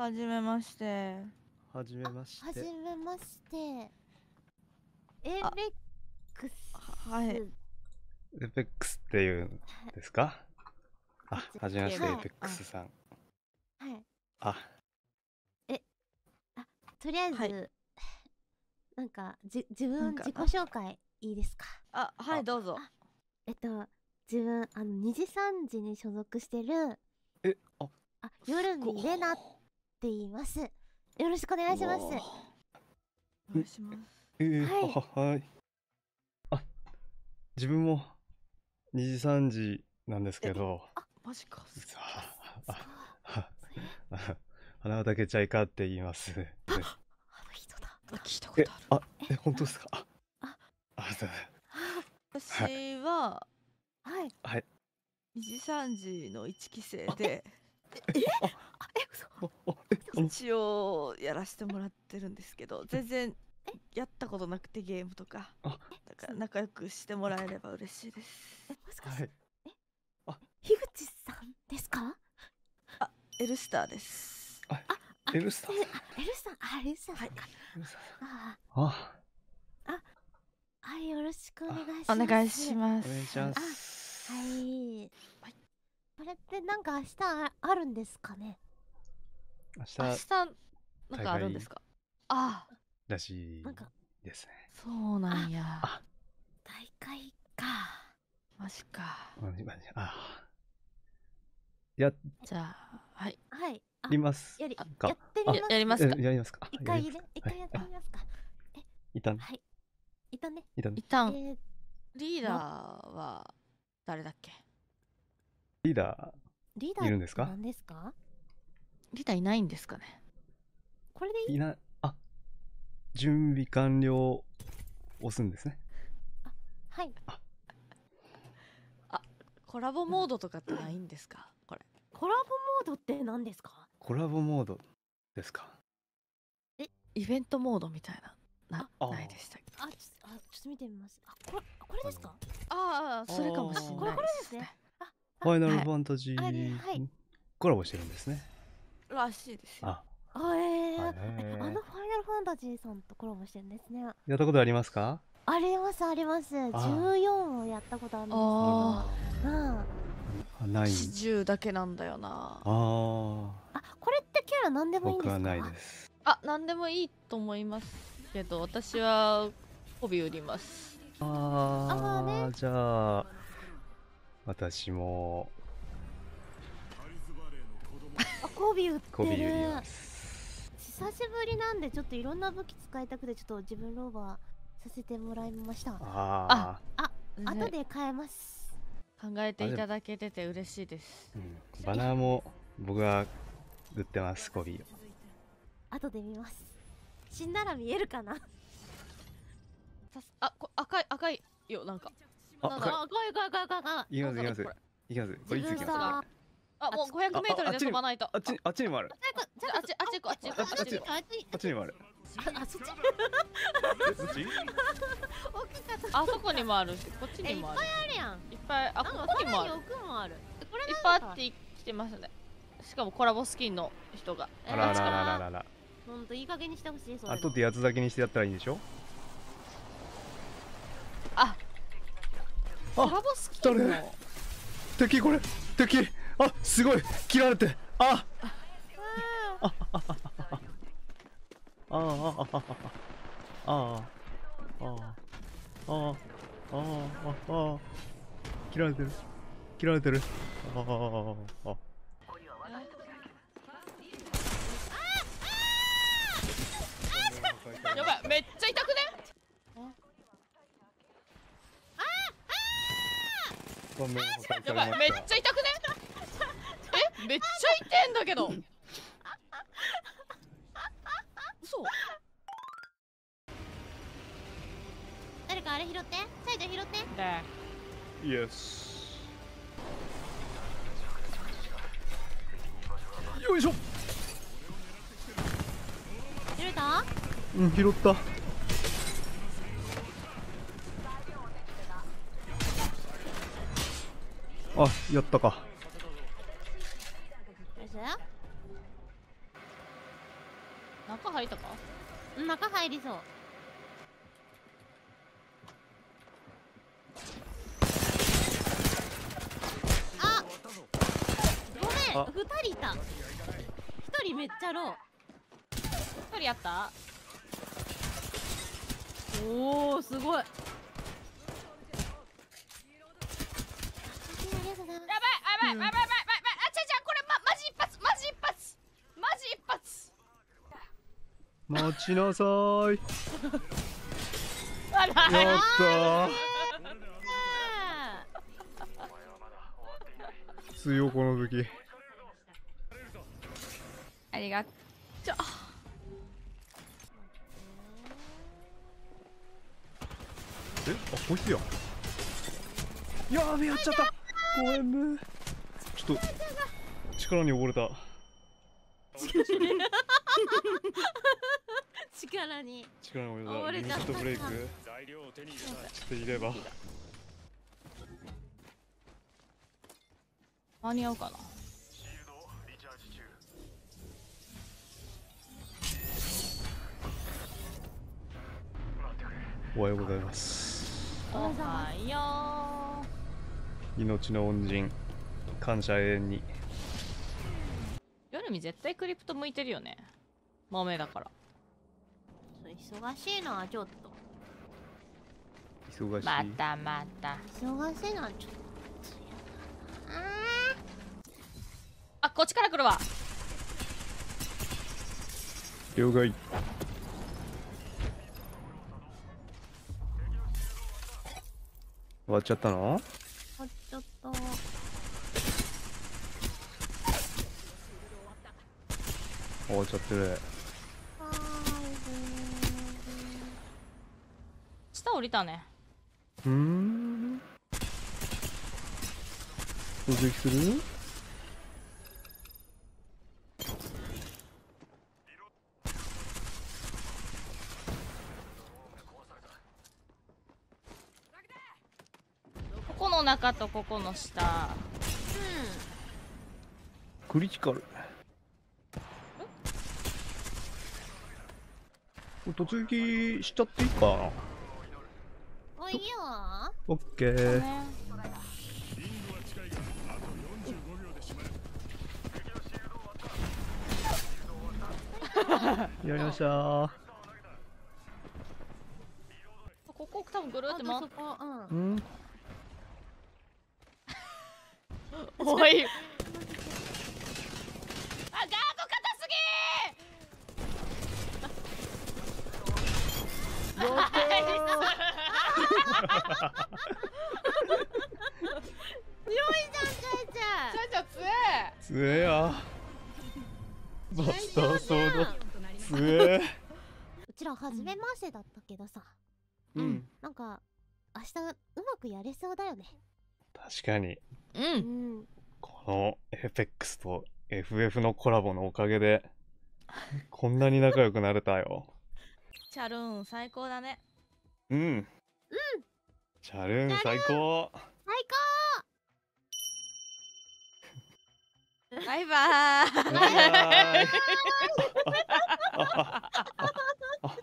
はじめまして。はじめましはじて。めまして。エレックス。ははい。エペックスっていうんですか？あ、はじめまして、はいエペックスさん。はい。あ、とりあえず、はいなんかじ自分自己紹介いいですか？あ、はあい、どうぞ。えっと自分あの2時3時に所属してるえ、あ、あ夜にレナって言います。よろしくお願いします。お願いします。えー、はい。はい。あ、自分も2時3時なんですけど、マジか。さあ、あ、あ、花畑ちゃいかって言います。あの人だ。あ、聞いたこえとある。、あ、え、本当ですか？ああ、私は、はい。はい。2時3時の1期生で、あえ嘘あ、あ、え、あの、一応やらせてもらってるんですけど、全然やったことなくてゲームとか。あだから仲良くしてもらえれば嬉しいです。えもしかしてはい。樋口さんですか？エルスターです。あエルスターえあエルスターあエルスターさんか、ああ、はいよろしくお願いしますお願いします。お願いします。はい。はいそれってなんか明日ああるんですかね？明明日日、なんかあるんですか？ああ、らしいなんかですね。そうなんや。あ大会か。マジか。マジマジあ、やじゃあ、はい。はい。ありますやりかやってみます？ややりますか？えやりますか？一回ねやりますか？一回やってみますか？一旦はい。一旦ね。一旦一旦、えーリーダーは誰だっけ？リーダリーダーいるんですか？何ですか？リーダーいないんですかね？これでいい？ーいなあ準備完了を押すんですねはい。コラボモードとかってないんですか？これ。コラボモードって何ですか？コラボモードですか？イベントモードみたいな、なあないでしたっけ？あちょっとあちょっと見てみます。あこれあこれですか？ああ、それかもしれないあこれこれですね。あファイナルはいファンタジあれはいーコラボしてるんですねらしいですよ。ああえーあのファイナルファンタジーさんとコラボしてるんですね。やったことありますか？ありますあります。14をやったことあるんですけど。あうん。あない四十だけなんだよな。あーあこれってキャラ何でもいいんですか？僕はないですあ、なんでもいいと思いますけど、私は帯売ります。ああーーじゃあ私もコビ売ってコビ売りる。ます久しぶりなんでちょっといろんな武器使いたくてちょっと自分ローバーさせてもらいました。ああ後で変えます。考えてい。ただけてて嬉しいです。うん、バナーも僕が売ってますコビー後で見ます。死んだら見えるかな。さすあ、こ赤い赤いよなんか。あなんだあ怖い怖い怖い怖い怖い。いきますいきますいきます。これいついきます？あ、もう500メートルで飛ばないと。あっちあっちにもある。あじゃああっちあっち行こうあっち行こう。あっちあっち。あっちあっちにもある。ああそっちえどっち大きかったあそこにもある。し、こっちにもある。あるやん。いっぱい、あ、ここにもある。奥もある。これいっぱいあってきてますね。しかもコラボスキンの人が。あらららららら。ほんといい加減にしてほしいあとってやつだけにしてやったらいいんでしょ？あ、コラボスキンの。誰？敵これ？敵あすごい。切られて。あ。あああああああああああ切られてる。切られてる。あああやばい、めっちゃ痛くね？顔面破壊されやばい、めっましたちゃ痛くね？え、めっちゃ痛いんだけど。嘘。誰かあれ拾って。サイド拾って。で、イエスよいしょ。拾えた？うん拾った。あやったか中入ったか？うん中入りそう。あごめん。あ。二人いた。一人めっちゃロー。一人やった？おおすごいやばい。やばいやばいやばいやばいやばいあちゃちゃこれまマジ一発マジ一発マジ一発待ちなさーいやった強この武器。ありがとう。え？あこいつや。やべやっちゃった。ごめんね。ちょっと力に溺れた力に力に溺れちゃっブレイク。ちょっといれば間に合うかな。おはようございます。おはよ命の恩人感謝永遠に。う夜見絶対クリプト向いてるよね。豆だから忙しいなちょっと。忙しい。またまた。忙しいなちょっとあこっちから来るわ。了解。終わっちゃったの？あちょっと終わっちゃってる降りたね。うーん。突撃する？ここの中とここの下。クリティカル。これ突撃しちゃっていいかな？おいいよ。オッケー。ね やりました。ーここ多分ぐるって回うん。うん。おい強いじゃんちゃい。ちゃちゃちゃ強えーつえやバスターソードつえうちら初めましてだったけどさうんなんか明日うまくやれそうだよね確かにううんんこのエペックスと FF のコラボのおかげでこんなに仲良くなれたよチャルーン最高だねうんうんチャルーン最高。最バイバーイ。バイバイ